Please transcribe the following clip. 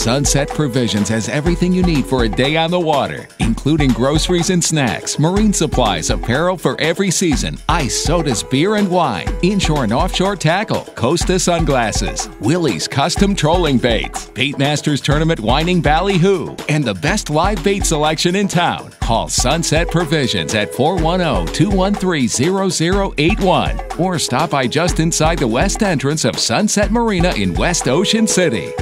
Sunset Provisions has everything you need for a day on the water, including groceries and snacks, marine supplies, apparel for every season, ice, sodas, beer and wine, inshore and offshore tackle, Costa sunglasses, Willie's custom trolling baits, Bait Masters Tournament whining ballyhoo, and the best live bait selection in town. Call Sunset Provisions at 410-213-0081 or stop by just inside the west entrance of Sunset Marina in West Ocean City.